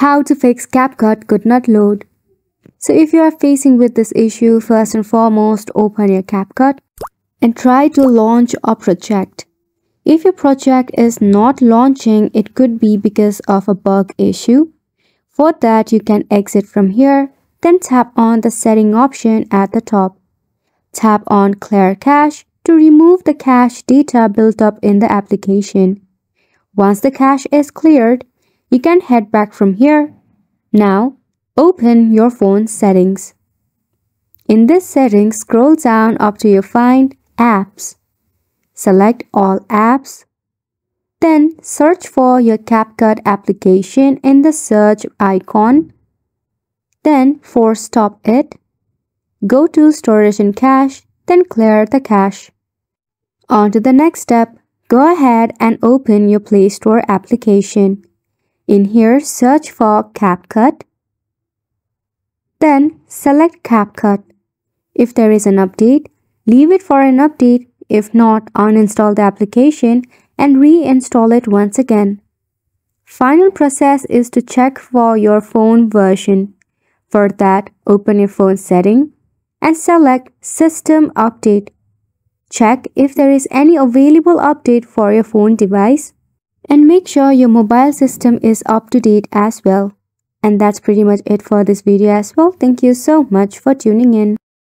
How to fix CapCut could not load. So if you are facing with this issue, first and foremost, open your CapCut and try to launch a project. If your project is not launching, it could be because of a bug issue. For that, you can exit from here, then tap on the setting option at the top. Tap on clear cache to remove the cache data built up in the application. Once the cache is cleared, you can head back from here. Now, open your phone settings. In this setting, scroll down up to your Find Apps. Select All Apps. Then search for your CapCut application in the search icon. Then force stop it. Go to Storage and Cache, then clear the cache. On to the next step. Go ahead and open your Play Store application. In here, search for CapCut. Then select CapCut. If there is an update, leave it for an update. If not, uninstall the application and reinstall it once again. Final process is to check for your phone version. For that, open your phone setting and select System Update. Check if there is any available update for your phone device and make sure your mobile system is up to date as well. And that's pretty much it for this video as well. Thank you so much for tuning in.